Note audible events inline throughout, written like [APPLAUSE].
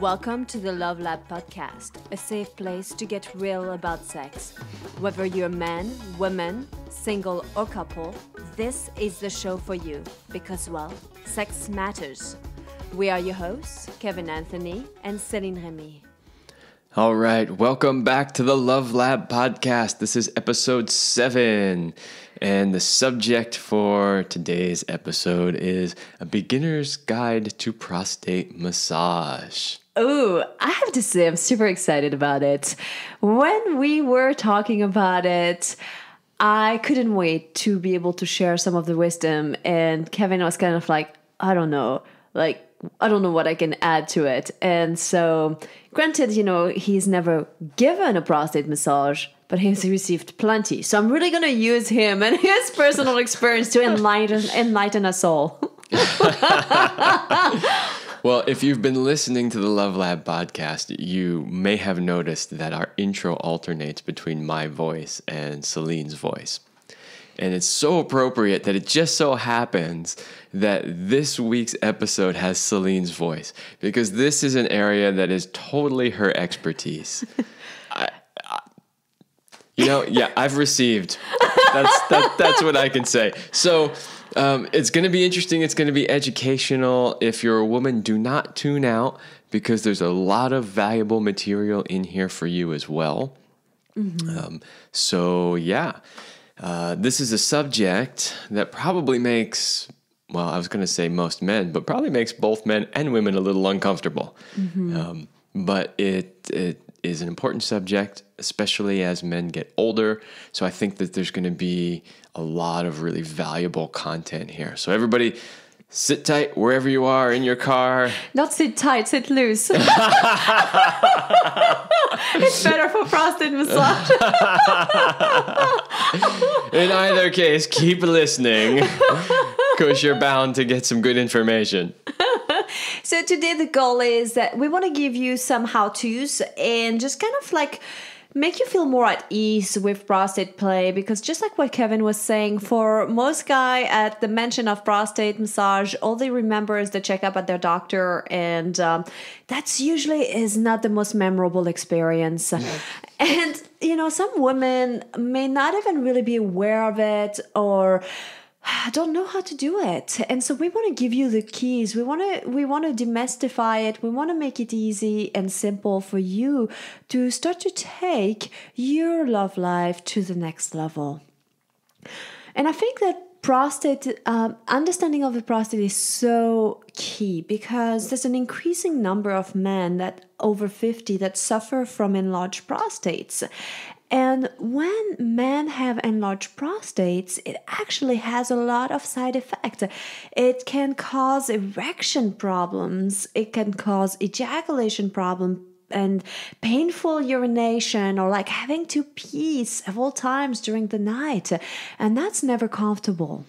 Welcome to the Love Lab podcast, a safe place to get real about sex. Whether you're a man, woman, single, or couple, this is the show for you because, well, sex matters. We are your hosts, Kevin Anthony and Céline Remy. All right, welcome back to the Love Lab podcast. This is episode seven, and the subject for today's episode is a beginner's guide to prostate massage. Oh, I have to say, I'm super excited about it. When we were talking about it, I couldn't wait to be able to share some of the wisdom, and Kevin was kind of like, I don't know, like, I don't know what I can add to it. And so, granted, you know, he's never given a prostate massage, but he's received plenty. So I'm really going to use him and [LAUGHS] his personal experience to enlighten enlighten us all. [LAUGHS] [LAUGHS] Well, if you've been listening to the Love Lab podcast, you may have noticed that our intro alternates between my voice and Celine's voice. And it's so appropriate that it just so happens that this week's episode has Celine's voice because this is an area that is totally her expertise. [LAUGHS] I, I, you know, yeah, I've received. That's that, that's what I can say. So um, it's going to be interesting. It's going to be educational. If you're a woman, do not tune out because there's a lot of valuable material in here for you as well. Mm-hmm. Um, so yeah. Uh, this is a subject that probably makes, well, I was going to say most men, but probably makes both men and women a little uncomfortable. Mm-hmm. Um, but it, it is an important subject, especially as men get older. So I think that there's going to be a lot of really valuable content here. So everybody, sit tight wherever you are in your car. Not sit tight, sit loose. [LAUGHS] it's better for prostate massage. [LAUGHS] in either case, keep listening because you're bound to get some good information. So today the goal is that we want to give you some how-tos and just kind of like make you feel more at ease with prostate play because just like what Kevin was saying, for most guy at the mention of prostate massage, all they remember is the checkup at their doctor, and um, that's usually is not the most memorable experience. And you know, some women may not even really be aware of it or [SIGHS] I don't know how to do it. And so we want to give you the keys. We want to we want to demystify it. We want to make it easy and simple for you to start to take your love life to the next level. And I think that prostate um, understanding of the prostate is so key because there's an increasing number of men that over 50 that suffer from enlarged prostates and when men have enlarged prostates, it actually has a lot of side effects. It can cause erection problems, it can cause ejaculation problems, and painful urination or like having to pee several times during the night and that's never comfortable.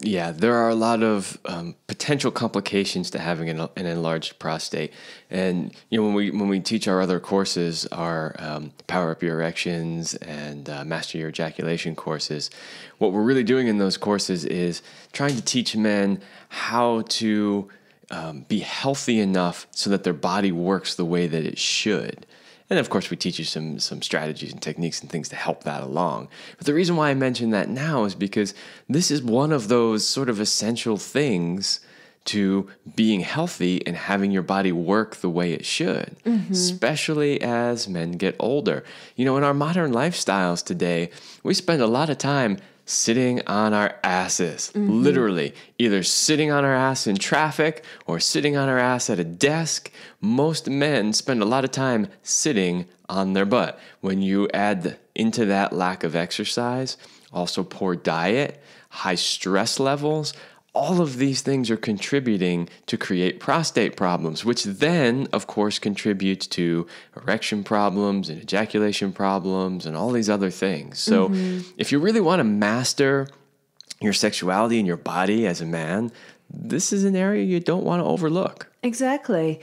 Yeah there are a lot of um, potential complications to having an, an, enlarged prostate. And you know when we when we teach our other courses our um, power up your erections and uh, master your ejaculation courses what we're really doing in those courses is trying to teach men how to um, be healthy enough so that their body works the way that it should. And of course, we teach you some some strategies and techniques and things to help that along. But the reason why I mention that now is because this is one of those sort of essential things to being healthy and having your body work the way it should, mm-hmm. especially as men get older. You know, in our modern lifestyles today, we spend a lot of time sitting on our asses. Mm-hmm. Literally, either sitting on our ass in traffic or sitting on our ass at a desk. Most men spend a lot of time sitting on their butt. When you add into that lack of exercise, also poor diet, high stress levels, all of these things are contributing to create prostate problems, which then, of course, contributes to erection problems and ejaculation problems and all these other things. So, mm-hmm. if you really want to master your sexuality and your body as a man, this is an area you don't want to overlook. Exactly.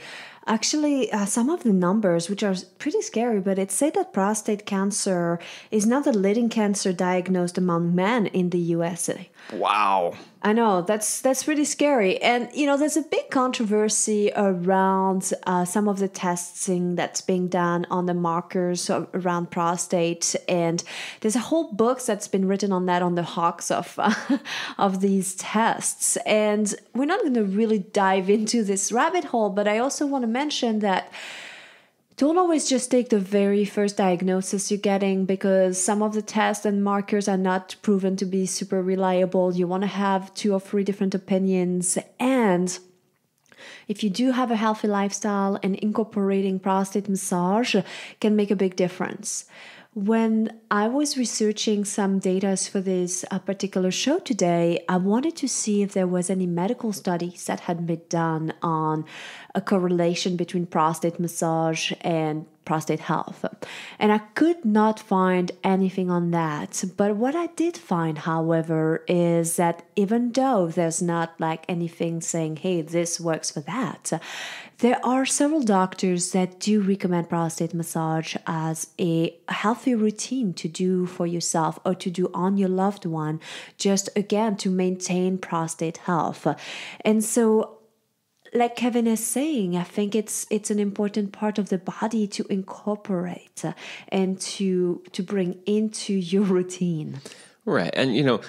Actually, uh, some of the numbers, which are pretty scary, but it said that prostate cancer is now the leading cancer diagnosed among men in the USA. Wow. I know that's that's really scary, and you know there's a big controversy around uh, some of the testing that's being done on the markers around prostate, and there's a whole book that's been written on that on the hawks of uh, [LAUGHS] of these tests, and we're not going to really dive into this rabbit hole, but I also want to mention that don't always just take the very first diagnosis you're getting because some of the tests and markers are not proven to be super reliable. You want to have two or three different opinions. And if you do have a healthy lifestyle and incorporating prostate massage can make a big difference. When I was researching some data for this uh, particular show today, I wanted to see if there was any medical studies that had been done on a correlation between prostate massage and prostate health. And I could not find anything on that. But what I did find, however, is that even though there's not like anything saying, hey, this works for that, there are several doctors that do recommend prostate massage as a healthy routine to do for yourself or to do on your loved one, just again to maintain prostate health. And so like Kevin is saying, I think it's it's an important part of the body to incorporate and to to bring into your [LAUGHS] routine. Right. And, you know,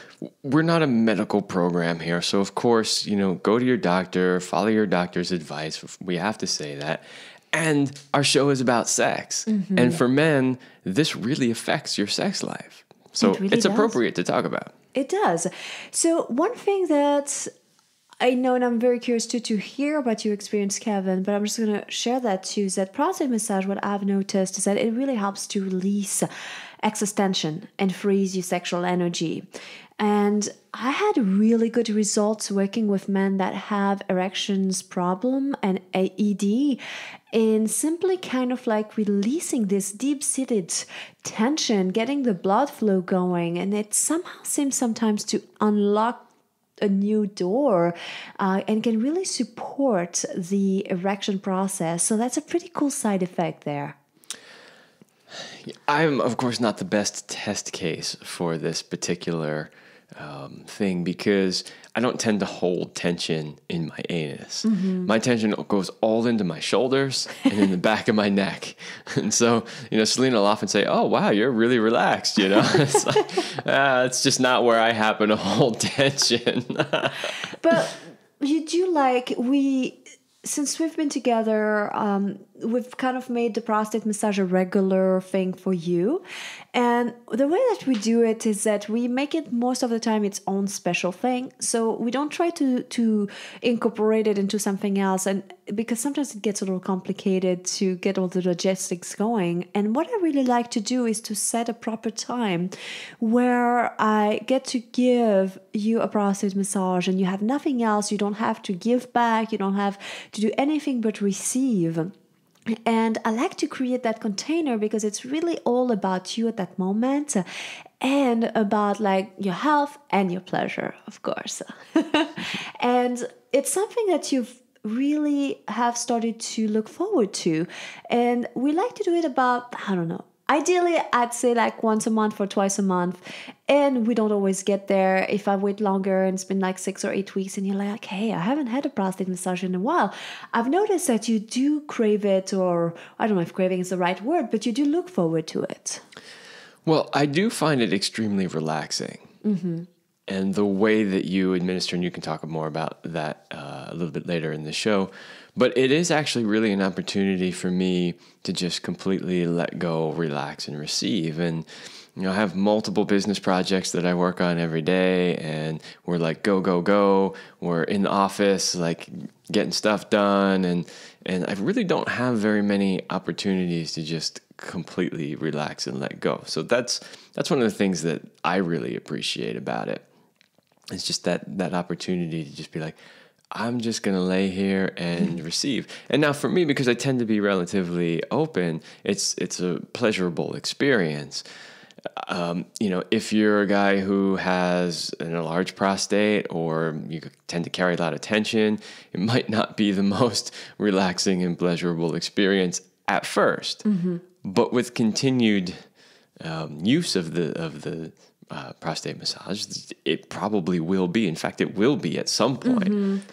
we're not a medical program here. So, of course, you know, go to your doctor, follow your doctor's advice. We have to say that. And our show is about sex. Mm-hmm. And for men, this really affects your sex life. So, it really it's does. appropriate to talk about. It does. So, one thing that I know, and I'm very curious too to hear about your experience, Kevin. But I'm just going to share that too. That prostate massage? What I've noticed is that it really helps to release excess tension and frees your sexual energy. And I had really good results working with men that have erections problem and AED in simply kind of like releasing this deep seated tension, getting the blood flow going. And it somehow seems sometimes to unlock a new door uh, and can really support the erection process. So that's a pretty cool side effect there. I'm, of course, not the best test case for this particular um, thing because I don't tend to hold tension in my anus. Mm-hmm. My tension goes all into my shoulders and in the back of my neck. [LAUGHS] And so, you know, Celine will often say, Oh, wow, you're really relaxed. You know, [LAUGHS] it's like, ah, it's just not where I happen to hold [LAUGHS] tension. but you do like, we, since we've been together, um, we've kind of made the prostate massage a regular thing for you. And the way that we do it is that we make it most of the time its own special thing. So we don't try to to incorporate it into something else and because sometimes it gets a little complicated to get all the logistics going. And what I really like to do is to set a proper time where I get to give you a prostate massage and you have nothing else. You don't have to give back, you don't have to do anything but receive. And I like to create that container because it's really all about you at that moment and about like your health and your pleasure, of course. [LAUGHS] and it's something that you've really have started to look forward to. And we like to do it about, I don't know, Ideally, I'd say like once a month or twice a month. And we don't always get there. If I wait longer and it's been like six or eight weeks and you're like, hey, I haven't had a prostate massage in a while, I've noticed that you do crave it, or I don't know if craving is the right word, but you do look forward to it. Well, I do find it extremely relaxing. Mm-hmm. And the way that you administer, and you can talk more about that uh, a little bit later in the show, but it is actually really an opportunity for me to just completely let go, relax, and receive. And you know, I have multiple business projects that I work on every day, and we're like go, go, go. We're in the office, like getting stuff done, and and I really don't have very many opportunities to just completely relax and let go. So that's that's one of the things that I really appreciate about it. It's just that that opportunity to just be like, I'm just going to lay here and receive. And now for me because I tend to be relatively open, it's it's a pleasurable experience. Um, you know, if you're a guy who has an enlarged prostate or you tend to carry a lot of tension, it might not be the [LAUGHS] most relaxing and pleasurable experience at 1st mm-hmm. But with continued um, use of the of the uh, prostate massage. It probably will be. In fact, it will be at some point.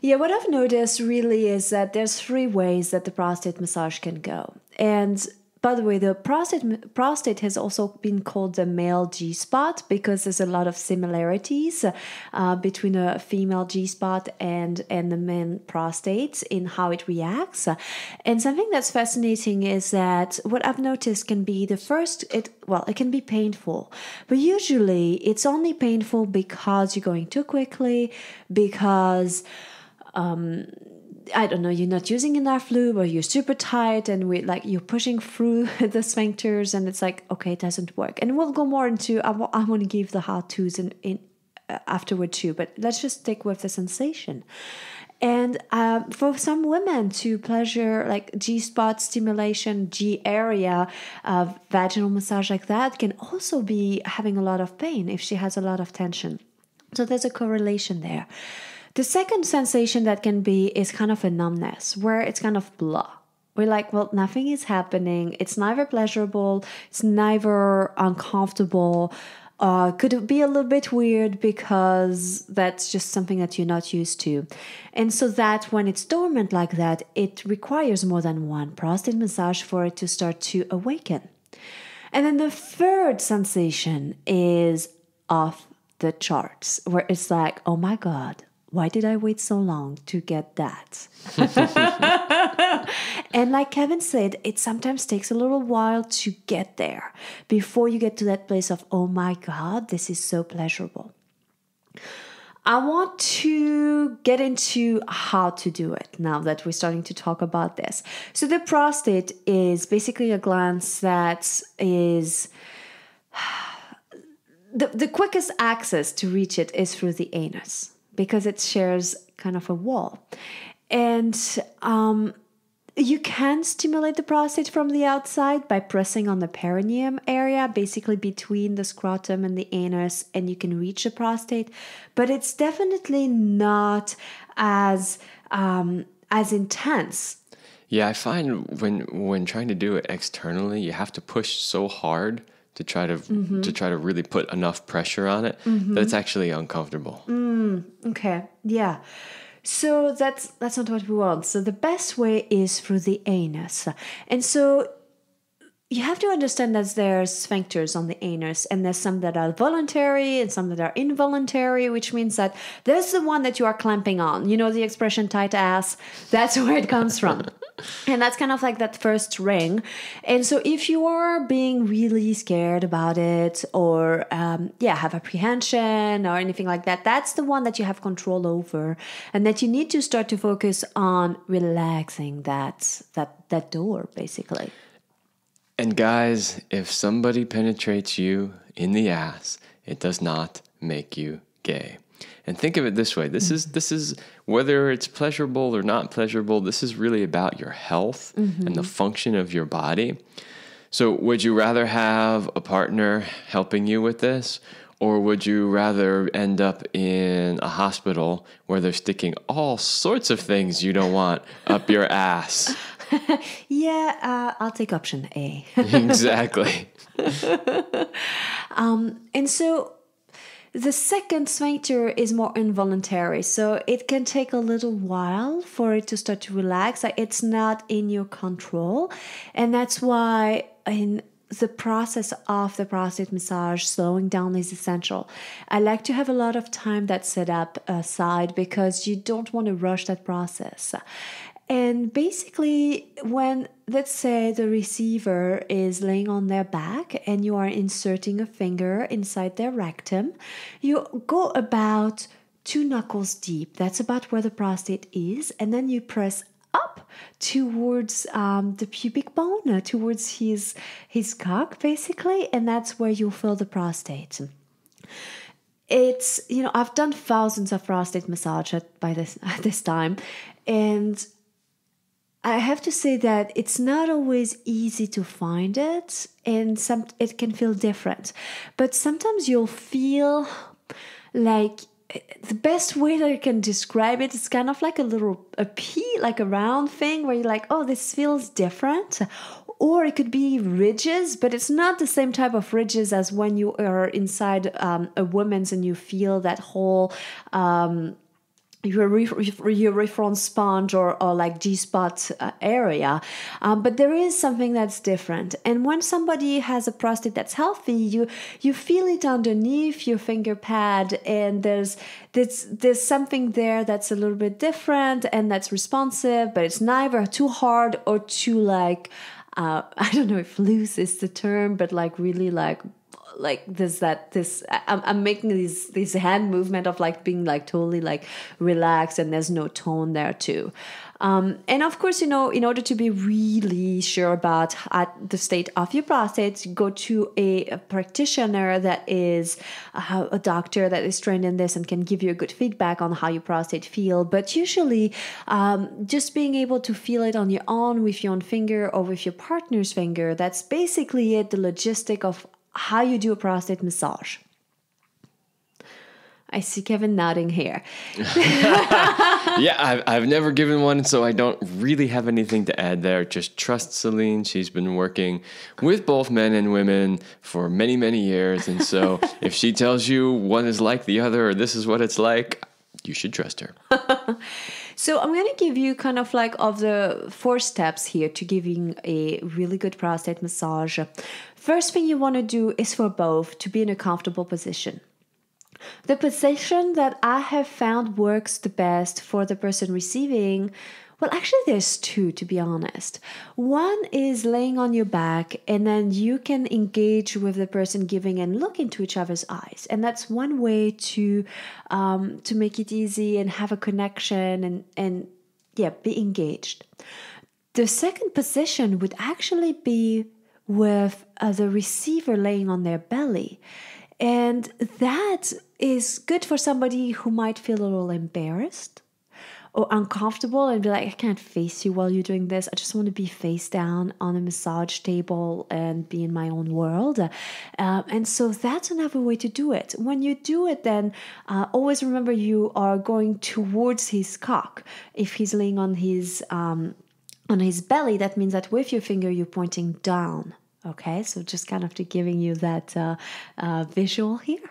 Yeah, what I've noticed really is that there's three ways that the prostate massage can go. And by the way, the prostate prostate has also been called the male G spot because there's a lot of similarities uh, between a female G spot and and the man prostate in how it reacts. And something that's fascinating is that what I've noticed can be the first it well it can be painful, but usually it's only painful because you're going too quickly because. Um, I don't know, you're not using enough lube or you're super tight and we like you're pushing through [LAUGHS] the sphincters and it's like, okay, it doesn't work. And we'll go more into, I, w- I want to give the how to's in, in uh, afterward too, but let's just stick with the sensation. And um, for some women to pleasure like G spot stimulation, G area, vaginal massage like that can also be having a lot of pain if she has a lot of tension. So there's a correlation there. The second sensation that can be is kind of a numbness, where it's kind of blah. We're like, well, nothing is happening. It's neither pleasurable, it's neither uncomfortable. Uh, could it be a little bit weird because that's just something that you're not used to? And so that when it's dormant like that, it requires more than one prostate massage for it to start to awaken. And then the third sensation is off the charts, where it's like, oh my God, why did I wait so long to get that? [LAUGHS] and like Kevin said, it sometimes takes a little while to get there before you get to that place of, oh my God, this is so pleasurable. I want to get into how to do it now that we're starting to talk about this. So, the prostate is basically a gland that is. [SIGHS] The, the quickest access to reach it is through the anus because it shares kind of a wall. And um, you can stimulate the prostate from the outside by pressing on the perineum area, basically between the scrotum and the anus, and you can reach the prostate. But it's definitely not as um, as intense. Yeah, I find when when trying to do it externally, you have to push so hard to try to mm-hmm. to try to really put enough pressure on it mm-hmm. that it's actually uncomfortable. Mm, okay, yeah. So that's that's not what we want. So the best way is through the anus, and so you have to understand that there's sphincters on the anus and there's some that are voluntary and some that are involuntary which means that there's the one that you are clamping on. You know the expression tight ass? That's [LAUGHS] where it comes from. [LAUGHS] And that's kind of like that first ring. And so if you are being really scared about it or um, yeah have apprehension or anything like that that's the one that you have control over and that you need to start to focus on relaxing that that that door basically and guys, if somebody penetrates you in the ass, it does not make you gay. And think of it this way. This mm-hmm. is this is whether it's pleasurable or not pleasurable, this is really about your health mm-hmm. and the function of your body. So would you rather have a partner helping you with this or would you rather end up in a hospital where they're sticking all sorts of things you don't want up your ass? [LAUGHS] [LAUGHS] yeah, uh, I'll take option A. [LAUGHS] exactly. [LAUGHS] um, and so the second sphincter is more involuntary, so it can take a little while for it to start to relax. Like it's not in your control, and that's why in the process of the prostate massage, slowing down is essential. I like to have a lot of time that's set up aside because you don't want to rush that process. And basically, when let's say the receiver is laying on their back and you are inserting a finger inside their rectum, you go about two knuckles deep. That's about where the prostate is. And then you press up towards um, the pubic bone, uh, towards his, his cock, basically. And that's where you feel the prostate it's you know I've done thousands of prostate massage at, by this [LAUGHS] at this time, and I have to say that it's not always easy to find it and some it can feel different. But sometimes you'll feel like the best way that I can describe it is kind of like a little a pea, like a round thing where you're like, oh, this feels different. or it could be ridges, but it's not the same type of ridges as when you are inside um, a woman's and you feel that whole. Um, urethral sponge or, or like G spot uh, area. Um, but there is something that's different. And when somebody has a prostate that's healthy, you you feel it underneath your finger pad, and there's there's there's something there that's a little bit different and that's responsive, but it's neither too hard or too like uh, [LAUGHS] I don't know if loose is the term, but like really like like there's that this I'm, I'm making these these hand movement of like being like totally like relaxed and there's no tone there too. Um, and of course you know in order to be really sure about at the state of your prostate go to a, a practitioner that is a, a, doctor that is trained in this and can give you a good feedback on how your prostate feel. But usually um, just being able to feel it on your own with your own finger or with your partner's finger that's basically it the logistic of how you do a prostate massage. I see Kevin nodding here. [LAUGHS] yeah, I've, I've never given one, so I don't really have anything to add there. Just trust Celine. She's been working with both men and women for many, many years. And so [LAUGHS] if she tells you one is like the other or this is what it's like, you should trust her. [LAUGHS] so I'm going to give you kind of like of the four steps here to giving a really good prostate massage. First thing you want to do is for both to be in a comfortable position. The position that I have found works the best for the person receiving well, actually, there's two to be honest. One is laying on your back, and then you can engage with the person giving and look into each other's eyes, and that's one way to um, to make it easy and have a connection and and yeah, be engaged. The second position would actually be with uh, the receiver laying on their belly. And that is good for somebody who might feel a little embarrassed or uncomfortable and be like, I can't face you while you're doing this. I just want to be face down on a massage table and be in my own world. Uh, and so that's another way to do it. When you do it, then uh, always remember you are going towards his cock. If he's laying on his um, on his belly, that means that with your finger you're pointing down. Okay, so just kind of to giving you that uh, uh, visual here.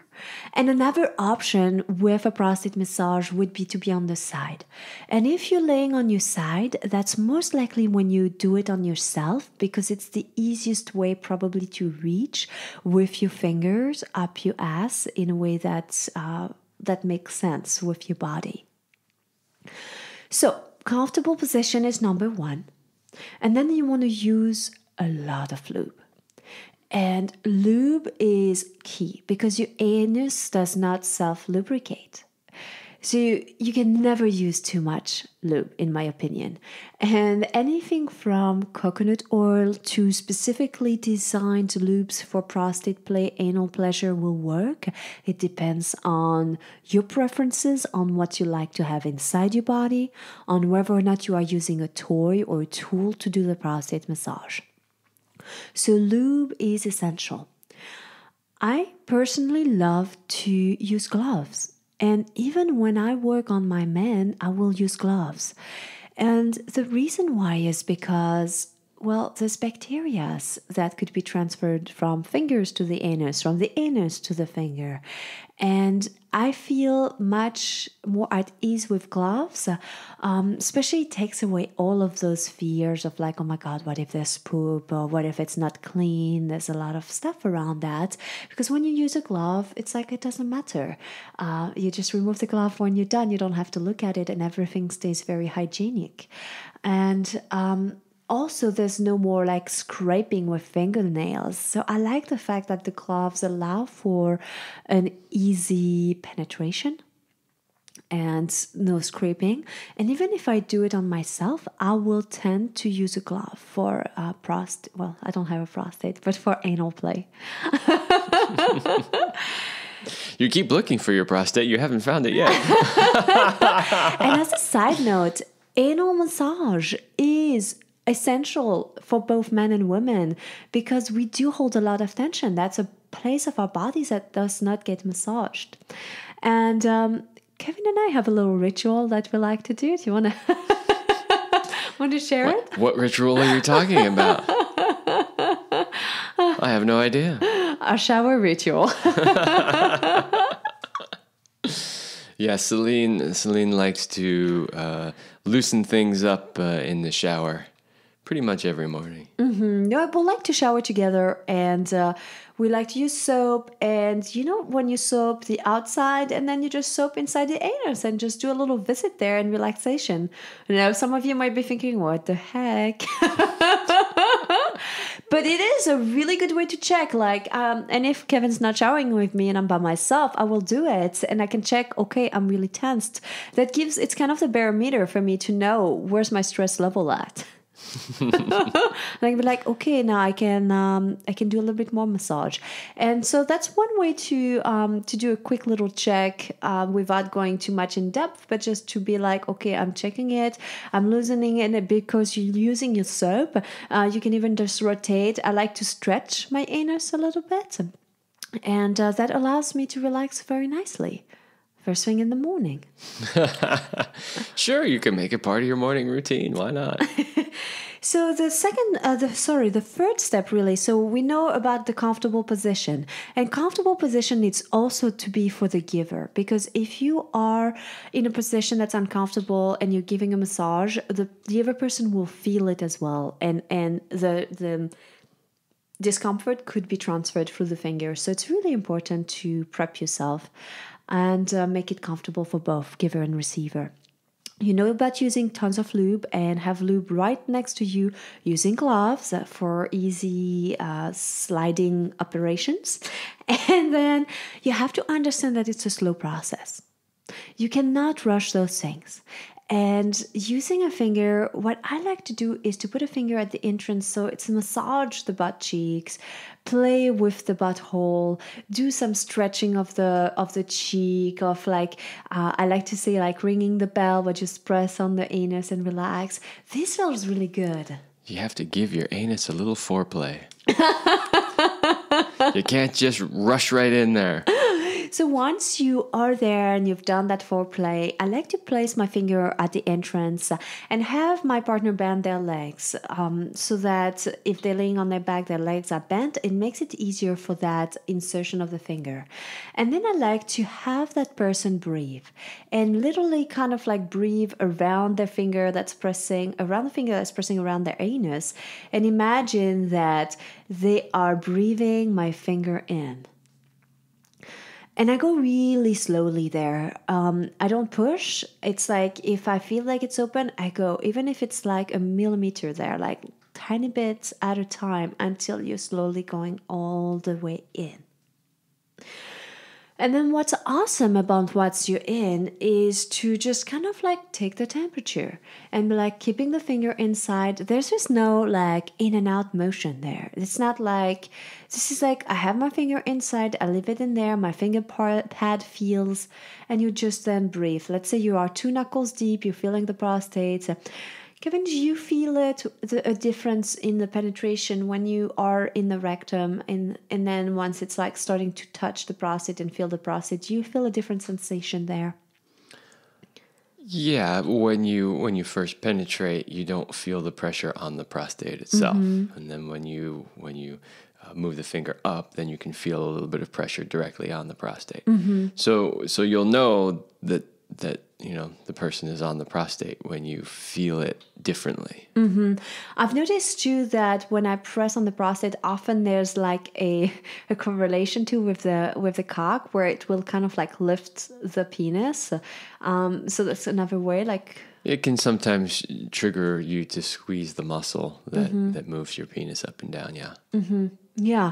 And another option with a prostate massage would be to be on the side. And if you're laying on your side, that's most likely when you do it on yourself because it's the easiest way probably to reach with your fingers up your ass in a way that's, uh, that makes sense with your body. So, comfortable position is number one. And then you want to use a lot of lube. And lube is key because your anus does not self lubricate. So you, you can never use too much lube, in my opinion. And anything from coconut oil to specifically designed lubes for prostate play, anal pleasure will work. It depends on your preferences, on what you like to have inside your body, on whether or not you are using a toy or a tool to do the prostate massage. So, lube is essential. I personally love to use gloves. And even when I work on my men, I will use gloves. And the reason why is because well, there's bacteria that could be transferred from fingers to the anus, from the anus to the finger. And I feel much more at ease with gloves, um, especially it takes away all of those fears of like, oh my God, what if there's poop or what if it's not clean? There's a lot of stuff around that. Because when you use a glove, it's like it doesn't matter. Uh, you just remove the glove when you're done. You don't have to look at it and everything stays very hygienic. And um, also there's no more like scraping with fingernails. So i like the fact that the gloves allow for an easy penetration and no scraping. And even if i do it on myself i will tend to use a glove for uh, prostate well i don't have a prostate but for anal play. [LAUGHS] You keep looking for your prostate. You haven't found it yet. [LAUGHS] And as a side note anal massage is essential for both men and women because we do hold a lot of tension. That's a place of our bodies that does not get massaged. And um, Kevin and I have a little ritual that we like to do. Do you want to want to share what, it? What ritual are you talking about? [LAUGHS] I have no idea. A shower ritual. [LAUGHS] Yeah, Celine. Celine likes to uh, loosen things up uh, in the shower, pretty much every morning. No, we like to shower together and uh, we like to use soap. And you know, when you soap the outside and then you just soap inside the anus and just do a little visit there and relaxation. You know, some of you might be thinking, what the heck? [LAUGHS] but it is a really good way to check. Like, um, and if Kevin's not showering with me and I'm by myself, I will do it and I can check, okay, I'm really tensed. That gives, it's kind of the barometer for me to know where's my stress level at. [LAUGHS] and I can be like, okay, now I can um, I can do a little bit more massage, and so that's one way to um, to do a quick little check uh, without going too much in depth, but just to be like, okay, I'm checking it, I'm loosening it because you're using your soap. Uh, you can even just rotate. I like to stretch my anus a little bit, and uh, that allows me to relax very nicely. First thing in the morning. [LAUGHS] Sure, you can make it part of your morning routine. Why not? [LAUGHS] So the second, uh, the sorry, the third step really. So we know about the comfortable position, and comfortable position needs also to be for the giver because if you are in a position that's uncomfortable and you're giving a massage, the the other person will feel it as well, and and the the discomfort could be transferred through the fingers. So it's really important to prep yourself and uh, make it comfortable for both giver and receiver. You know about using tons of lube and have lube right next to you using gloves for easy uh, sliding operations. [LAUGHS] And then you have to understand that it's a slow process. You cannot rush those things and using a finger, what I like to do is to put a finger at the entrance so it's massage the butt cheeks, play with the butthole, do some stretching of the of the cheek, of like uh, I like to say like ringing the bell, but just press on the anus and relax. This feels really good. You have to give your anus a little foreplay. [LAUGHS] you can't just rush right in there. So once you are there and you've done that foreplay, I like to place my finger at the entrance and have my partner bend their legs um, so that if they're laying on their back, their legs are bent. It makes it easier for that insertion of the finger. And then I like to have that person breathe and literally kind of like breathe around their finger that's pressing around the finger that's pressing around their anus and imagine that they are breathing my finger in. And I go really slowly there. Um, I don't push. It's like if I feel like it's open, I go, even if it's like a millimeter there, like tiny bits at a time until you're slowly going all the way in. And then what's awesome about what's you're in is to just kind of like take the temperature and be like keeping the finger inside. There's just no like in and out motion there. It's not like this is like I have my finger inside, I leave it in there, my finger pad feels, and you just then breathe. Let's say you are two knuckles deep, you're feeling the prostate. Kevin, do you feel it the, a difference in the penetration when you are in the rectum and and then once it's like starting to touch the prostate and feel the prostate, do you feel a different sensation there? Yeah, when you when you first penetrate, you don't feel the pressure on the prostate itself, and then when you when you uh, move the finger up, then you can feel a little bit of pressure directly on the prostate. So so you'll know that that you know the person is on the prostate when you feel it differently. Mm-hmm. I've noticed too that when I press on the prostate, often there's like a, [LAUGHS] a correlation too with the with the cock where it will kind of like lift the penis. Um, so that's another way. Like It can sometimes trigger you to squeeze the muscle that mm-hmm. that moves your penis up and down. Yeah. Mm-hmm. Yeah.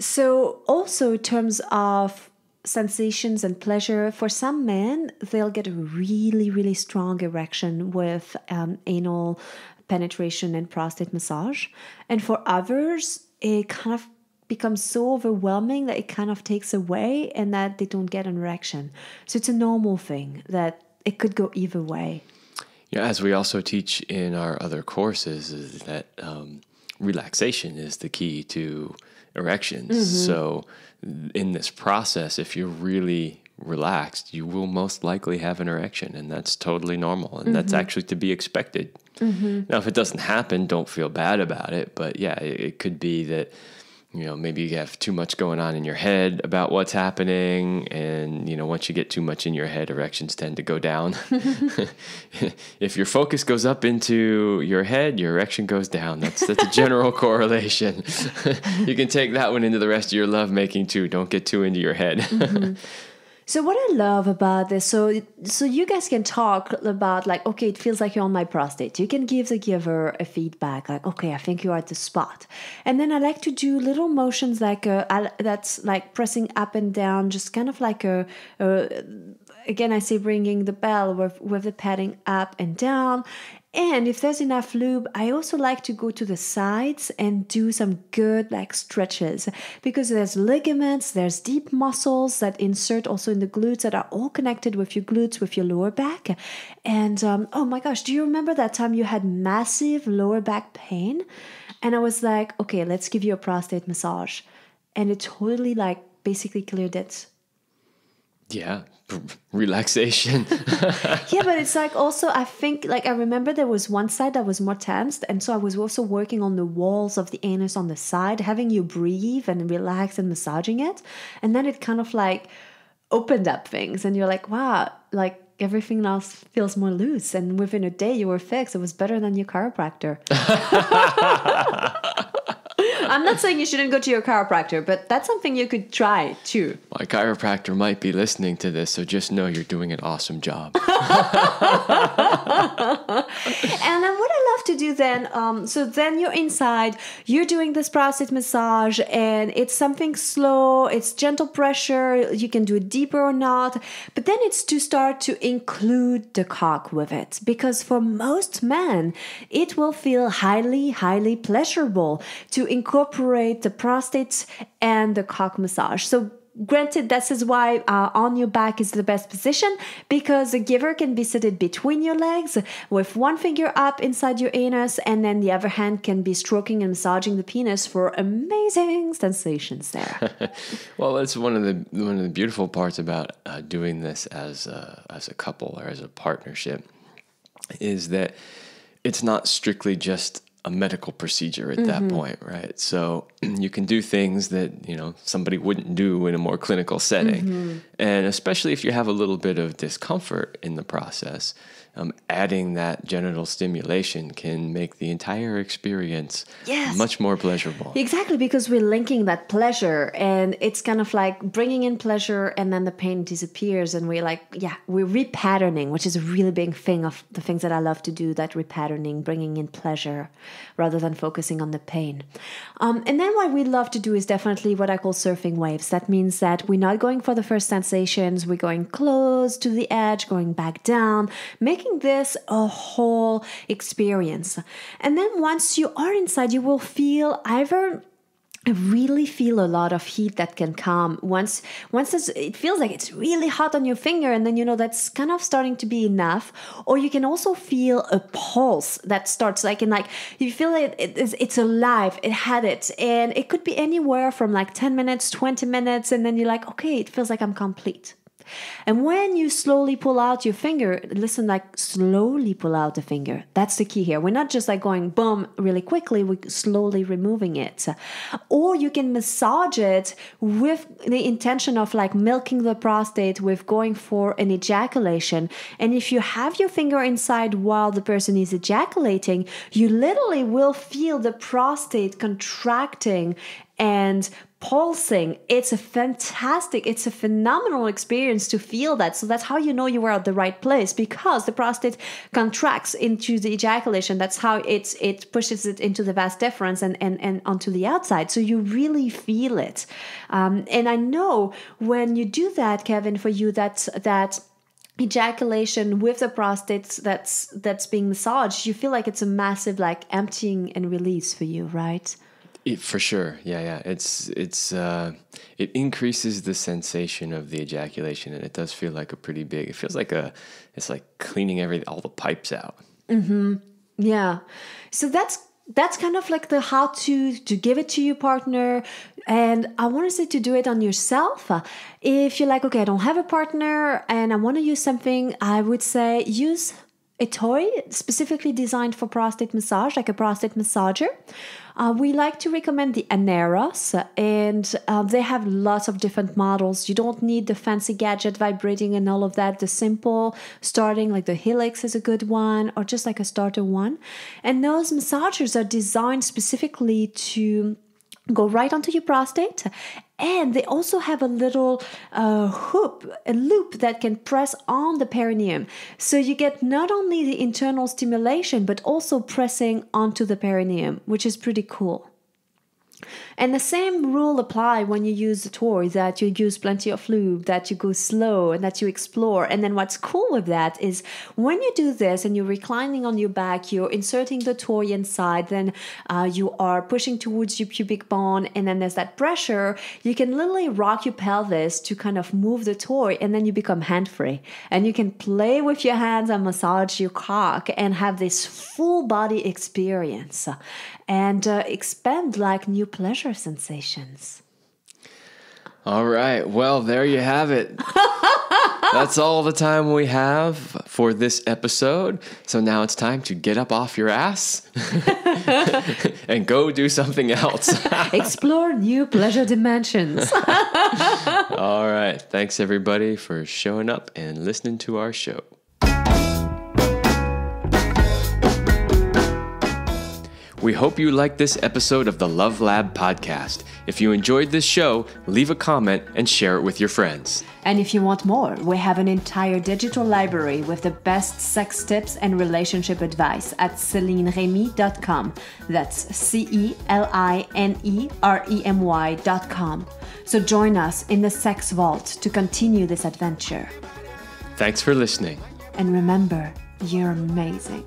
So also in terms of sensations and pleasure, for some men, they'll get a really, really strong erection with um, anal penetration and prostate massage. And for others, it kind of becomes so overwhelming that it kind of takes away and that they don't get an erection. So it's a normal thing that it could go either way. Yeah, as we also teach in our other courses, is that um, relaxation is the key to erections. Mm-hmm. So, in this process, if you're really relaxed, you will most likely have an erection, and that's totally normal, and that's mm-hmm. actually to be expected. Mm-hmm. Now, if it doesn't happen, don't feel bad about it. But yeah, it, it could be that you know maybe you have too much going on in your head about what's happening and you know once you get too much in your head erections tend to go down. [LAUGHS] [LAUGHS] If your focus goes up into your head your erection goes down. That's that's a general [LAUGHS] correlation. You can take that one into the rest of your love making too. Don't get too into your head. Mm-hmm. So what I love about this, so so you guys can talk about like, okay, it feels like you're on my prostate. You can give the giver a feedback, like, okay, I think you're at the spot. And then I like to do little motions like uh, that's like pressing up and down, just kind of like a, a again I say ringing the bell with with the padding up and down and if there's enough lube, I also like to go to the sides and do some good like stretches because there's ligaments, there's deep muscles that insert also in the glutes that are all connected with your glutes, with your lower back. And um, oh my gosh, do you remember that time you had massive lower back pain? And I was like, okay, let's give you a prostate massage. And it totally like basically cleared it. Yeah, [LAUGHS] relaxation. [LAUGHS] yeah, but it's like also I think like I remember there was one side that was more tensed, and so I was also working on the walls of the anus on the side, having you breathe and relax and massaging it, and then it kind of like opened up things, and you're like, wow, like everything else feels more loose, and within a day you were fixed. It was better than your chiropractor. [LAUGHS] I'm not saying you shouldn't go to your chiropractor, but that's something you could try too. My chiropractor might be listening to this, so just know you're doing an awesome job. [LAUGHS] and then what I love to do then, um, so then you're inside, you're doing this prostate massage, and it's something slow, it's gentle pressure, you can do it deeper or not, but then it's to start to include the cock with it, because for most men, it will feel highly, highly pleasurable to incorporate the prostate and the cock massage. So granted this is why uh, on your back is the best position because the giver can be seated between your legs with one finger up inside your anus and then the other hand can be stroking and massaging the penis for amazing sensations there [LAUGHS] well that's one of the one of the beautiful parts about uh, doing this as a, as a couple or as a partnership is that it's not strictly just a medical procedure at mm-hmm. that point, right? So [CLEARS THROAT] you can do things that, you know, somebody wouldn't do in a more clinical setting. Mm-hmm. And especially if you have a little bit of discomfort in the process, um, adding that genital stimulation can make the entire experience yes. much more pleasurable. Exactly, because we're linking that pleasure and it's kind of like bringing in pleasure and then the pain disappears and we're like, yeah, we're repatterning, which is a really big thing of the things that I love to do that repatterning, bringing in pleasure rather than focusing on the pain. Um, and then what we love to do is definitely what I call surfing waves. That means that we're not going for the first sensations, we're going close to the edge, going back down, making making this a whole experience. And then once you are inside, you will feel either I really feel a lot of heat that can come. Once once it feels like it's really hot on your finger and then you know that's kind of starting to be enough. Or you can also feel a pulse that starts like in like you feel it, it it's, it's alive. It had it. And it could be anywhere from like 10 minutes 20 minutes and then you're like okay it feels like I'm complete and when you slowly pull out your finger, listen, like slowly pull out the finger. That's the key here. We're not just like going boom really quickly, we're slowly removing it. Or you can massage it with the intention of like milking the prostate with going for an ejaculation. And if you have your finger inside while the person is ejaculating, you literally will feel the prostate contracting and pulsing. It's a fantastic, it's a phenomenal experience to feel that. So that's how you know you were at the right place because the prostate contracts into the ejaculation. That's how it's it pushes it into the vas deferens and, and, and onto the outside. So you really feel it. Um, and I know when you do that, Kevin, for you that that ejaculation with the prostate that's that's being massaged, you feel like it's a massive like emptying and release for you, right? It, for sure, yeah, yeah. It's it's uh, it increases the sensation of the ejaculation, and it does feel like a pretty big. It feels like a, it's like cleaning every all the pipes out. Mm-hmm. Yeah. So that's that's kind of like the how to to give it to your partner and i want to say to do it on yourself if you're like okay i don't have a partner and i want to use something i would say use a toy specifically designed for prostate massage, like a prostate massager. Uh, we like to recommend the Aneros, and uh, they have lots of different models. You don't need the fancy gadget vibrating and all of that. The simple starting, like the Helix, is a good one, or just like a starter one. And those massagers are designed specifically to go right onto your prostate. And they also have a little uh, hoop a loop that can press on the perineum. So you get not only the internal stimulation but also pressing onto the perineum which is pretty cool and the same rule apply when you use the toy that you use plenty of lube, that you go slow and that you explore. And then what's cool with that is when you do this and you're reclining on your back, you're inserting the toy inside, then uh, you are pushing towards your pubic bone, and then there's that pressure. You can literally rock your pelvis to kind of move the toy, and then you become hand free. And you can play with your hands and massage your cock and have this full body experience and uh, expand like new pleasure sensations. All right. Well, there you have it. [LAUGHS] That's all the time we have for this episode. So now it's time to get up off your ass [LAUGHS] and go do something else. [LAUGHS] Explore new pleasure dimensions. all right. Thanks, everybody, for showing up and listening to our show. We hope you liked this episode of the Love Lab podcast. If you enjoyed this show, leave a comment and share it with your friends. And if you want more, we have an entire digital library with the best sex tips and relationship advice at CelineRemy.com. That's C E L I N E R E M Y.com. So join us in the Sex Vault to continue this adventure. Thanks for listening. And remember, you're amazing.